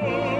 Oh.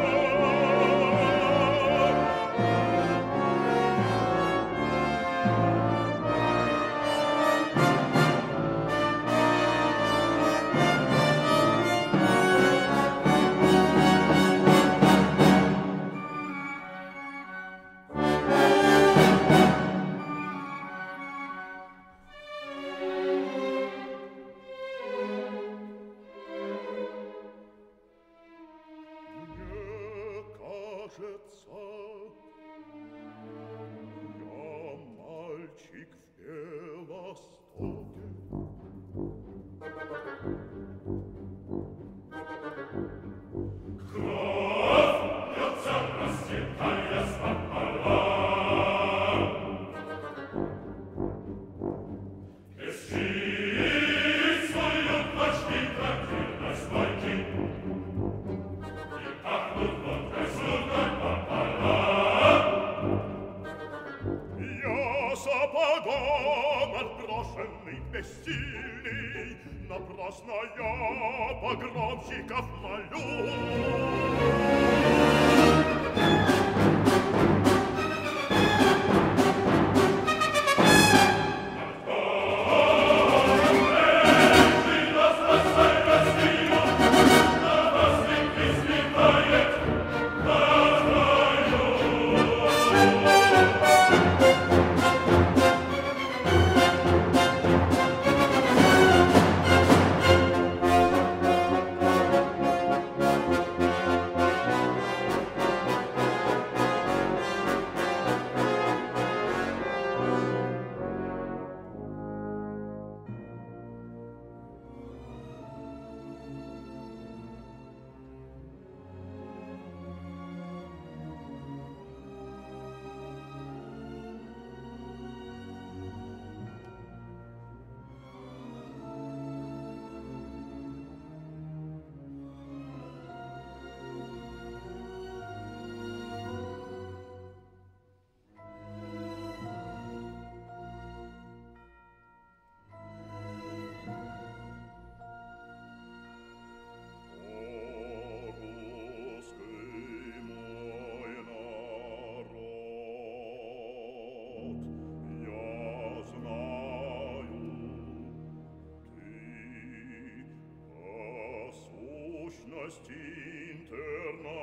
ist internationale.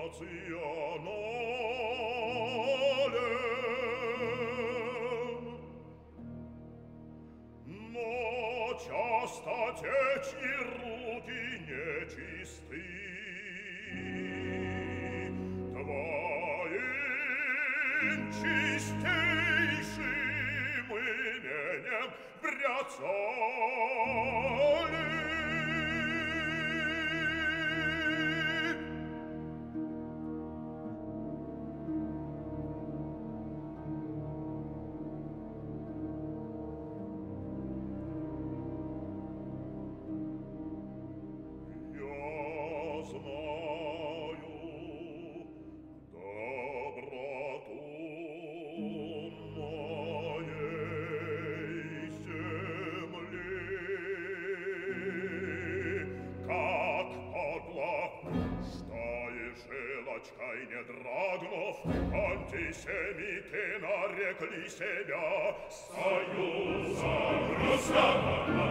Но часто течи руки нечисты, Твоим чистейшим именем. и не дрогнув, антисемиты нарекли себя Союзом Руслана.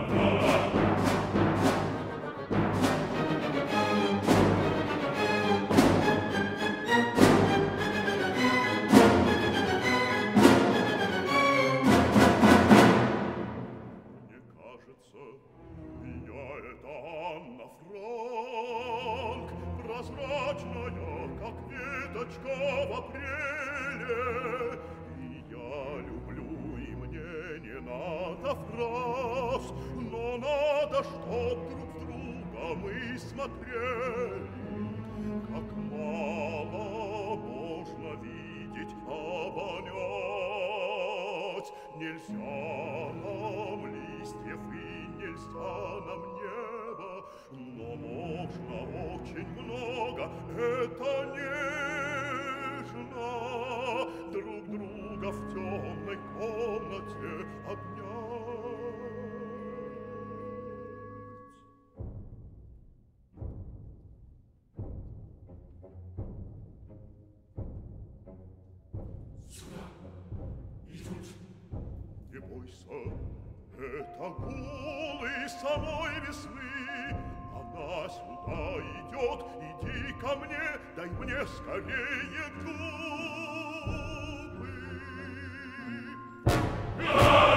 Веточка в. И я люблю, и мне не надо фраз, но надо, чтоб друг в друга мы смотрели. Как мало можно видеть, обонять. Нельзя нам листьев и нельзя нам небо, но можно очень много, это нежно, комнате обнять. Сюда идут. Не бойся, это гулы самой весны, Она сюда идет, иди ко мне, дай мне скорее губы. Oh!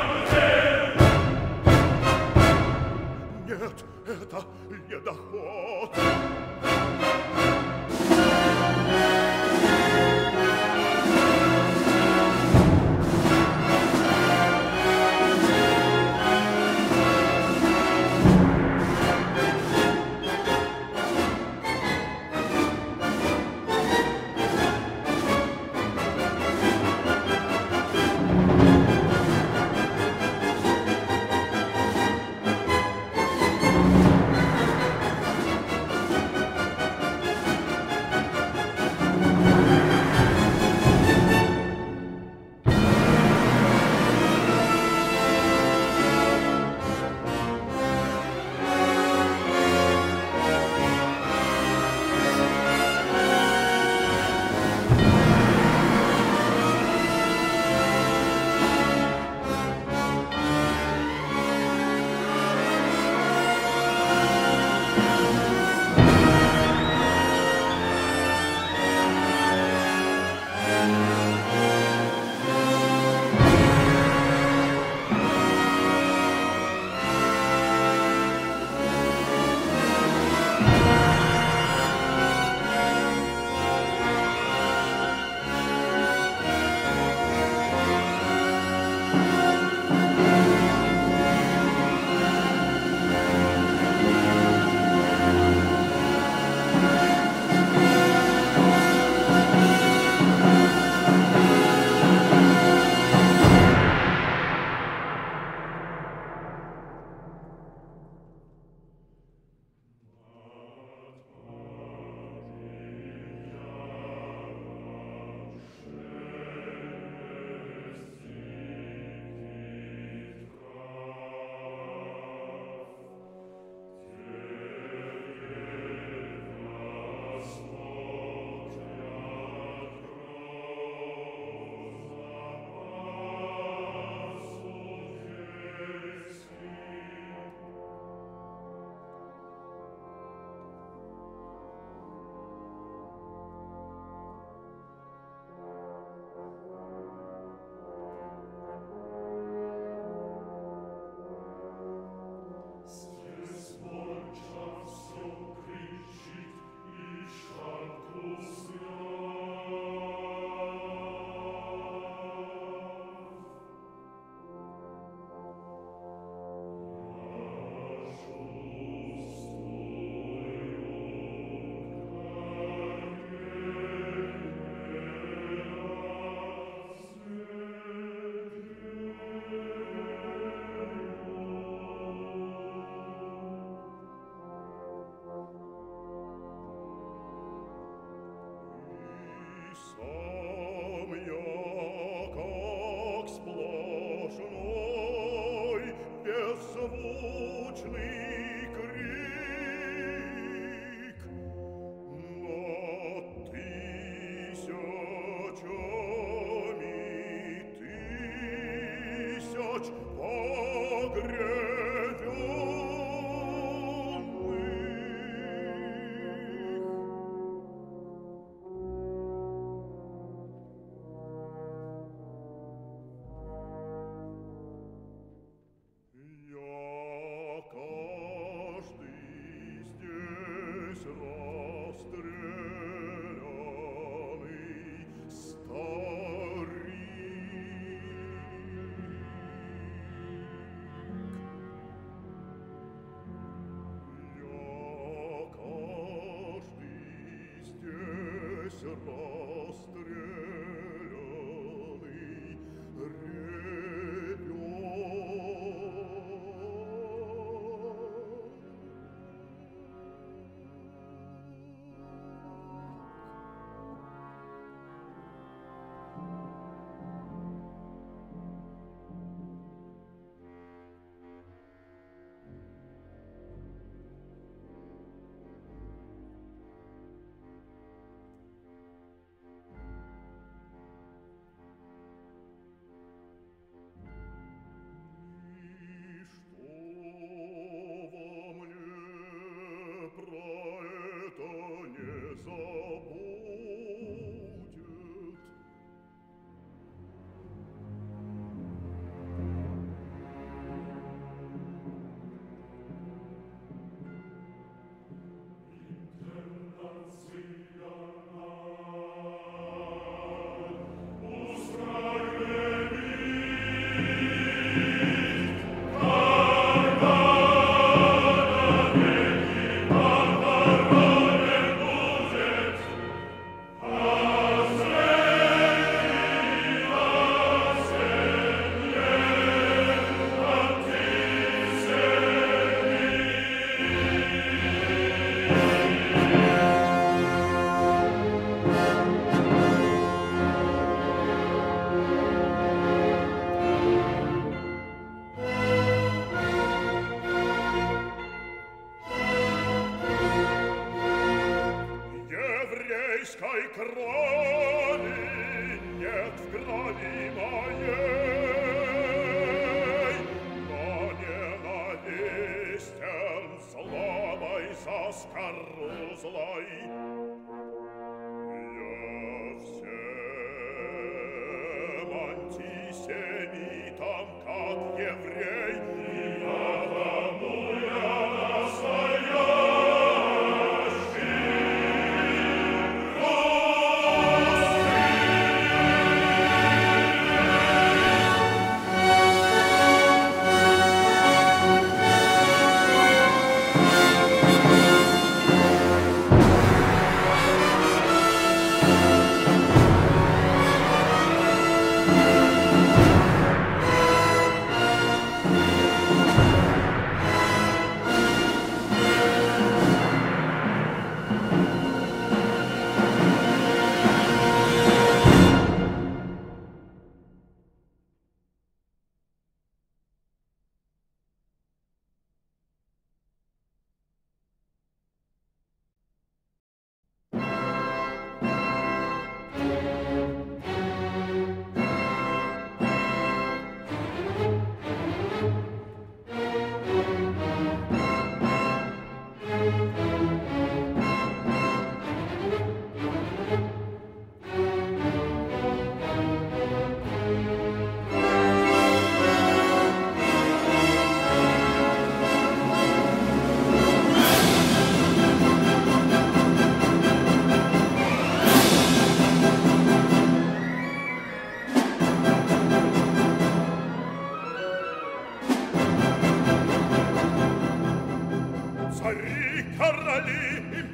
solai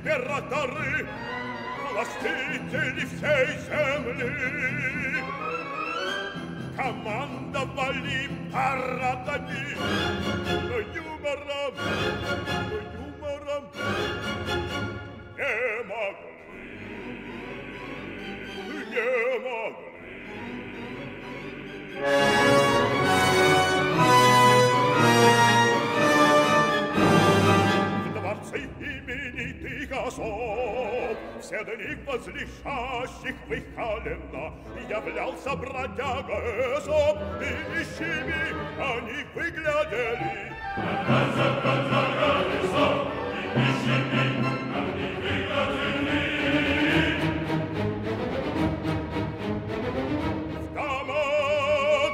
императоры, властители всей земли. Командовали парадами, но юмором, но юмором e могли, не могли. возлишащих в их колено являлся бродяга Эзоп и нищими они выглядели. Являлся бродяга Эзоп и нищими они выглядели. В дома,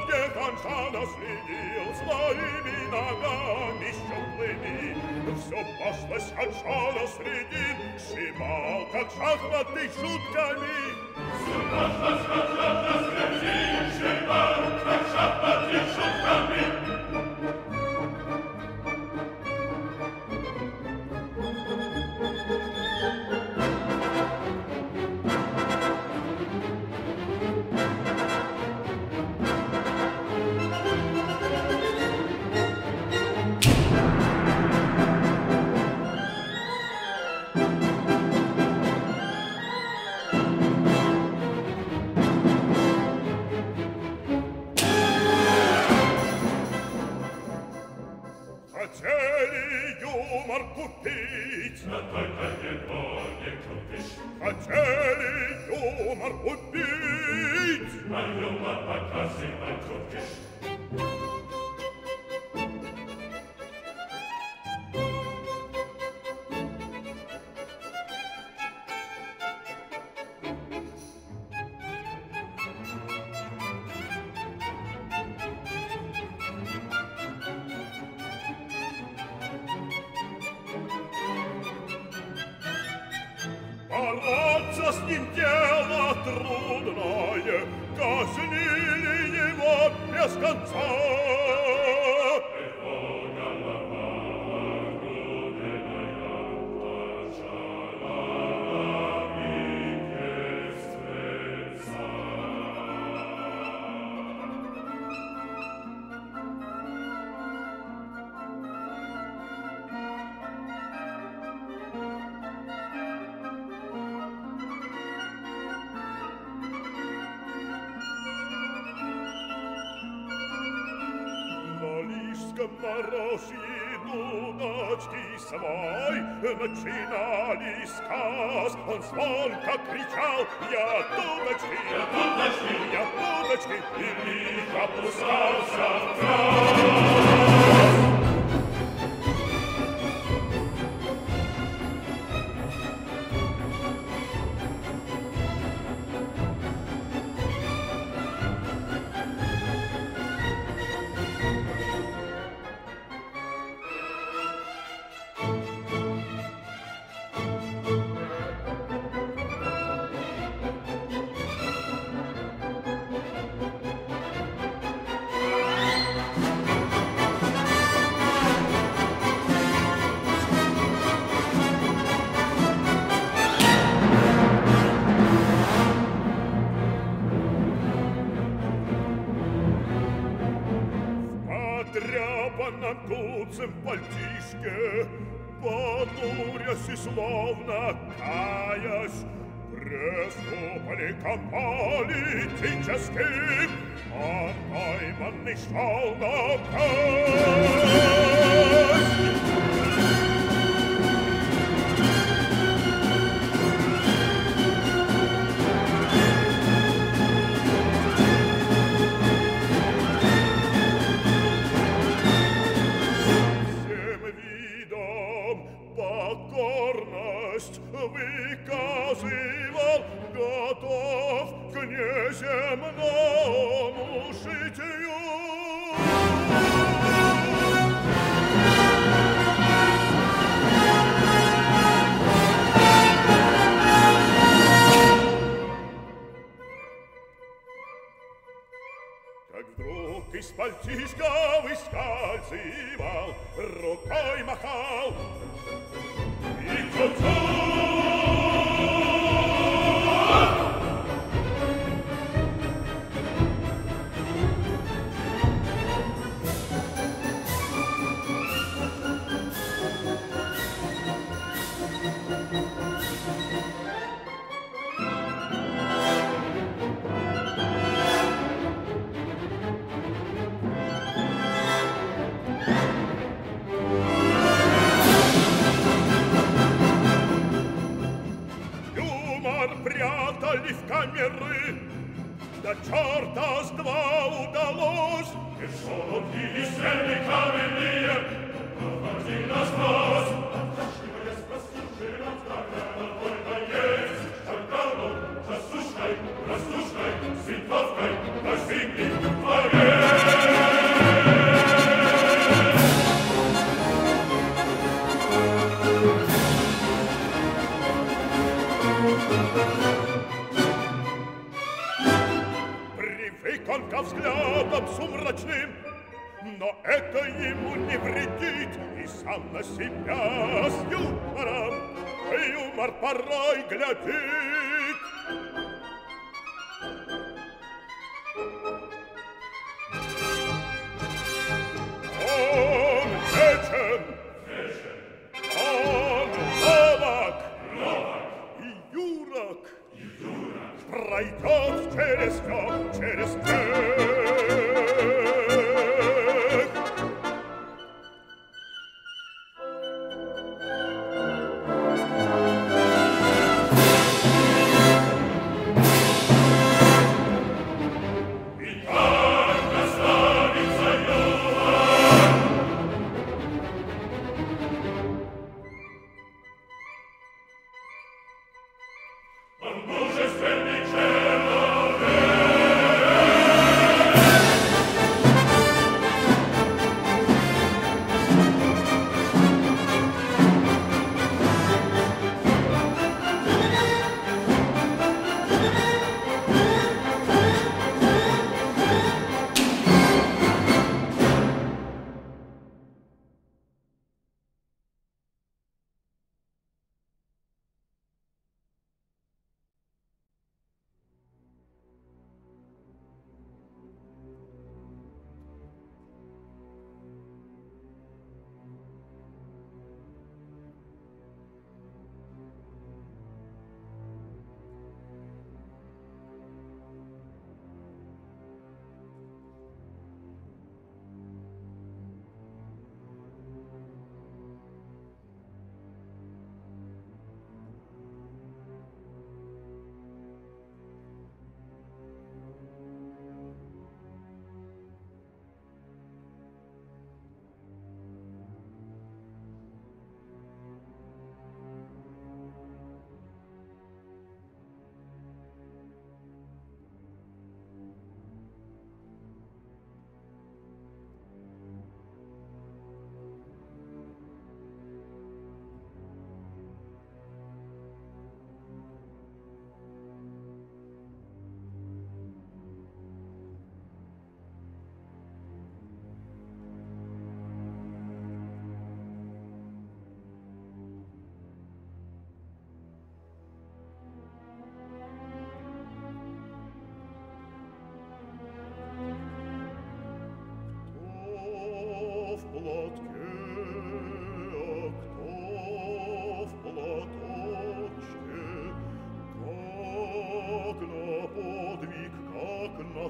где Ханшана следил своими ногами щуплыми, все паслось Ханшана среди Шимал, как шахматы шутками. Все паслось Ханшана среди Шимал, как шахматы шутками. Omar Kupic. Na только Егоре Купич. Хотели Юмор убить. А юмор показывай Купич. Караться с ним дело трудное, Казнили его без конца. он звонко кричал, я туточки, я туточки, я туточки, и лишь опускался в край. Цим пальтишке Понурясь и словно каясь Приступали к политическим А пойманный шел на казнь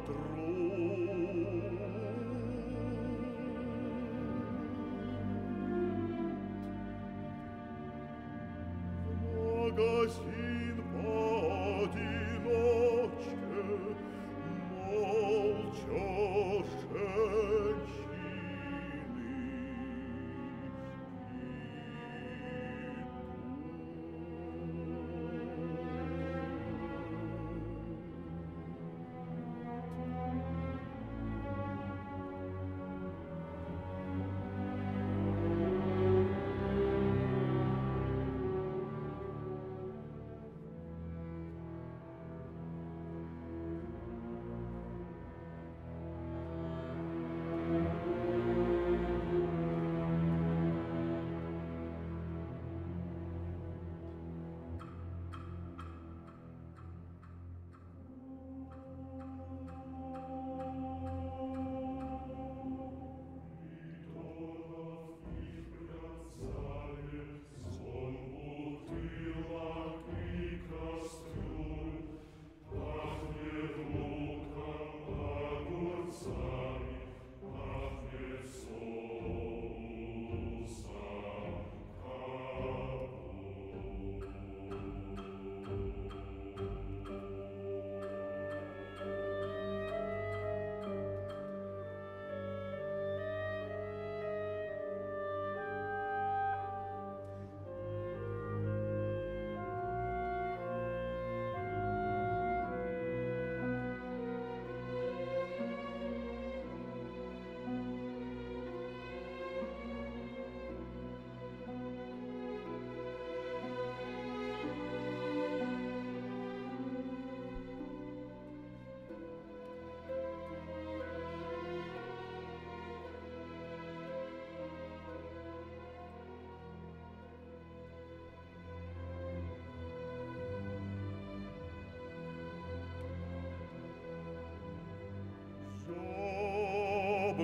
Патрон.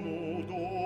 No.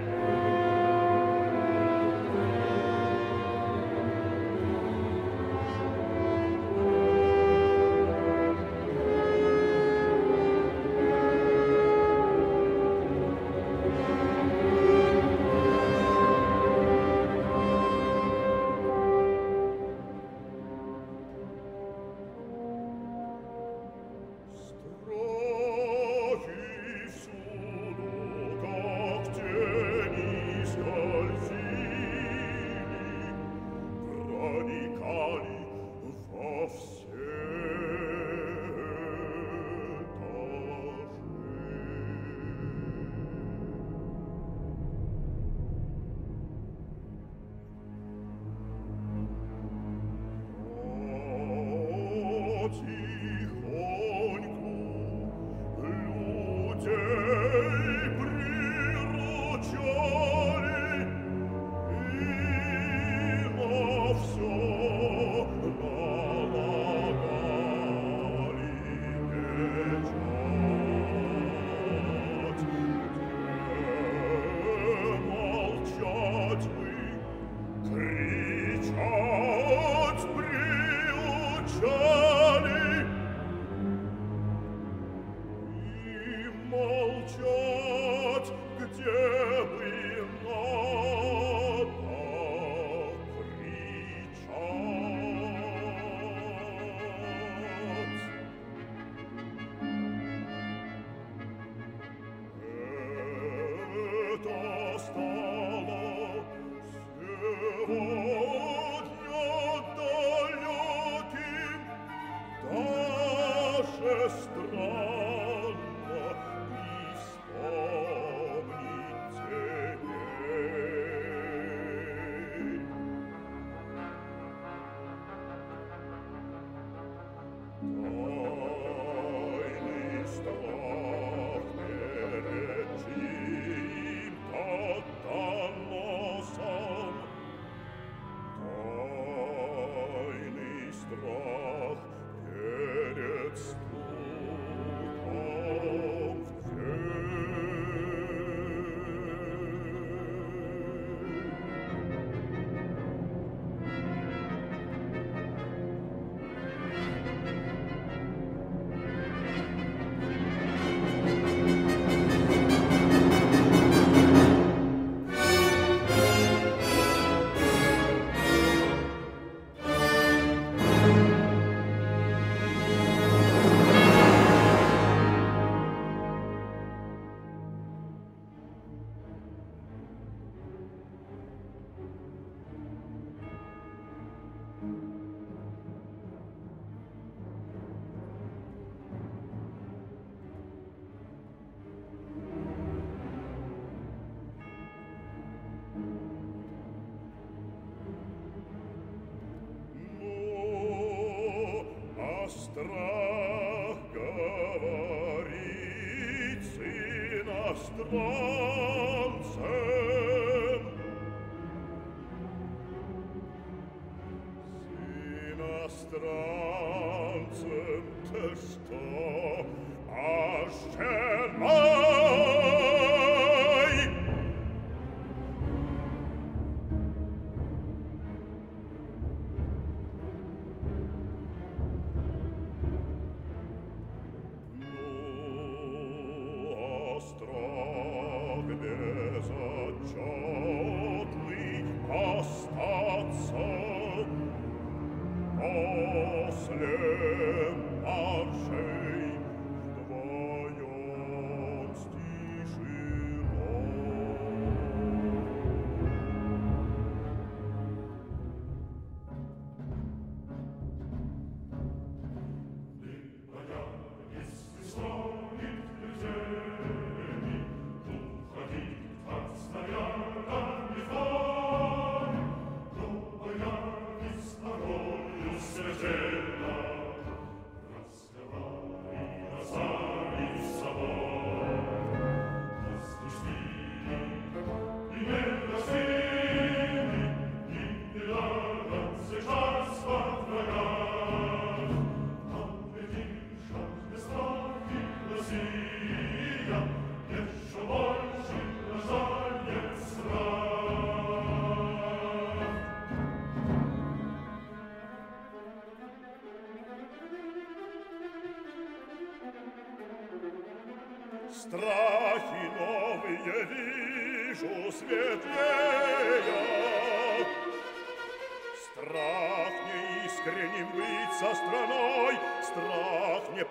Oh. strancem testo, asceram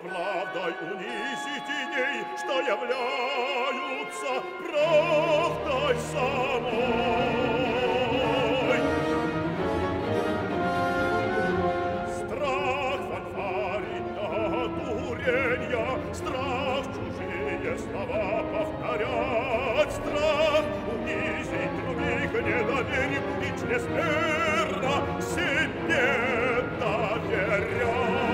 Страх неправдой унизить идей, Что являются правдой самой. Страх чужие слова повторять, Страх унизить других не доверим И чрезмерно себе доверять.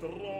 strong.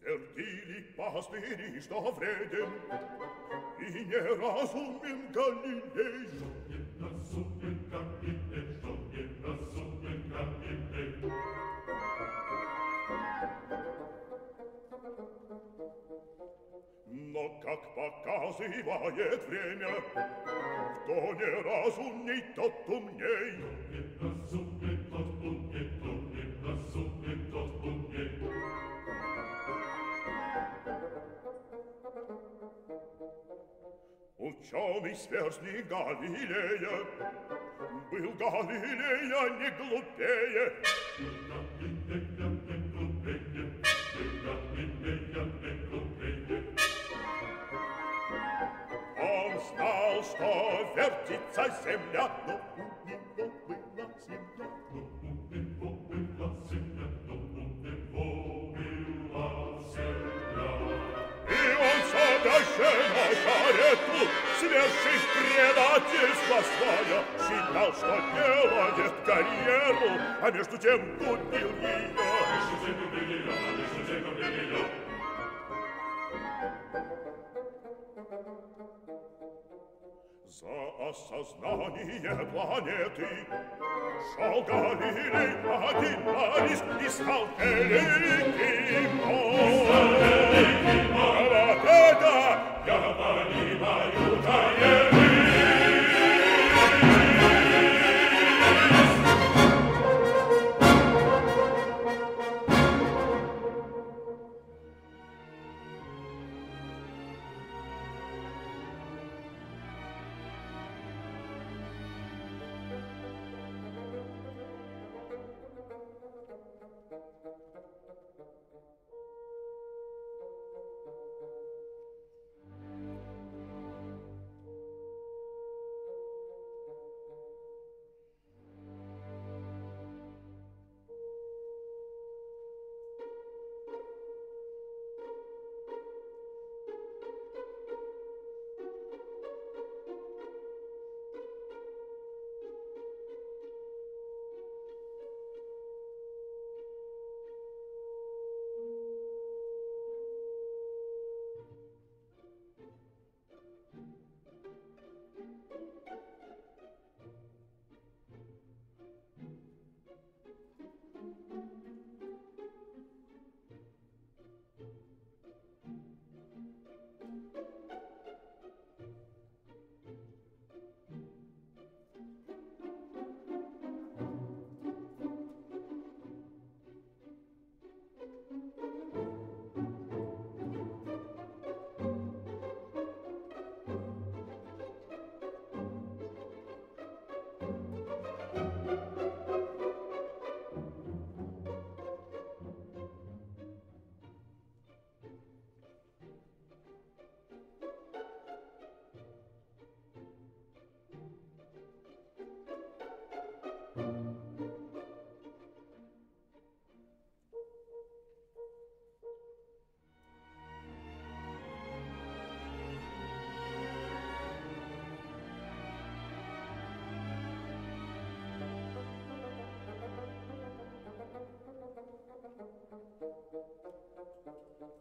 per dili pastiri sto fredem in erasum in Galilei in erasum in Galilei in erasum in Galilei Но как показывает время, кто не разумней, тот умней. Кто не разумней, тот умней, кто не Ученый сверстник Галилея был Галилея не глупее. Галилея не глупее, Галилея не глупее. Он знал, что вертится земля, но у него была земля, но у него была земля, но у него была земля. И он совершенно карету, свершив предательство свое, считал, что делает карьеру, а между тем убил ее. осознание планеты Шел Галилей один на риск И стал великим И стал великим Вот это я понимаю карьеры Italia!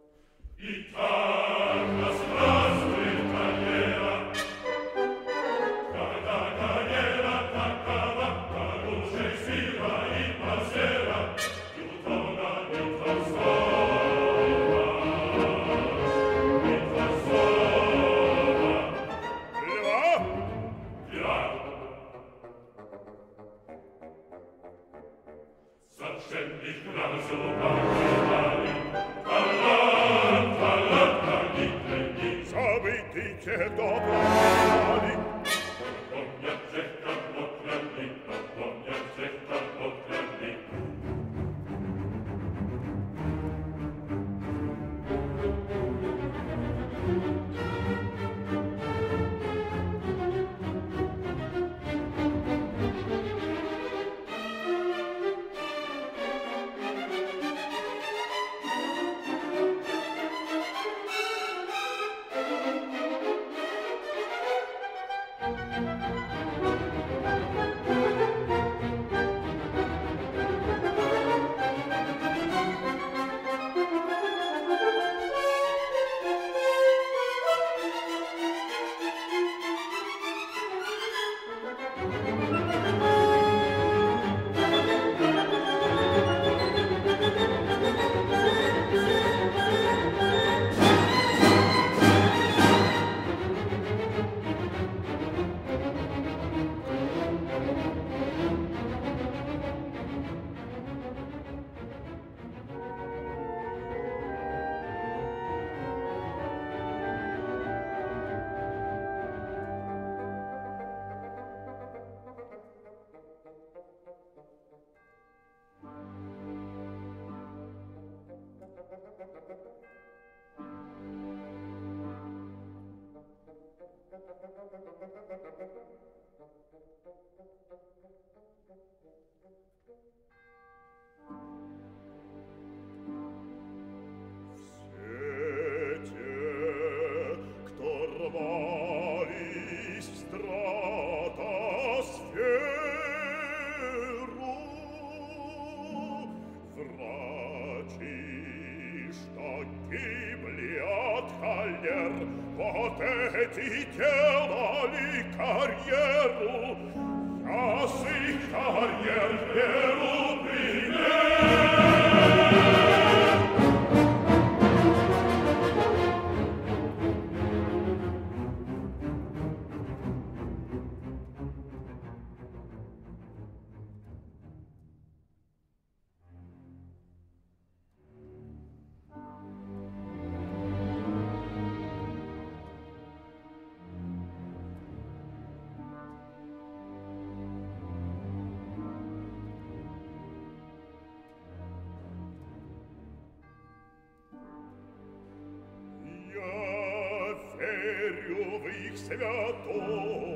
их святого.